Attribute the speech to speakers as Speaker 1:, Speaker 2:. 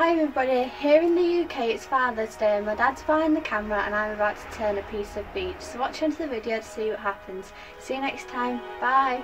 Speaker 1: Hi everybody, here in the UK it's Father's Day and my dad's behind the camera and I'm about to turn a piece of beech. So watch into the video to see what happens. See you next time, bye!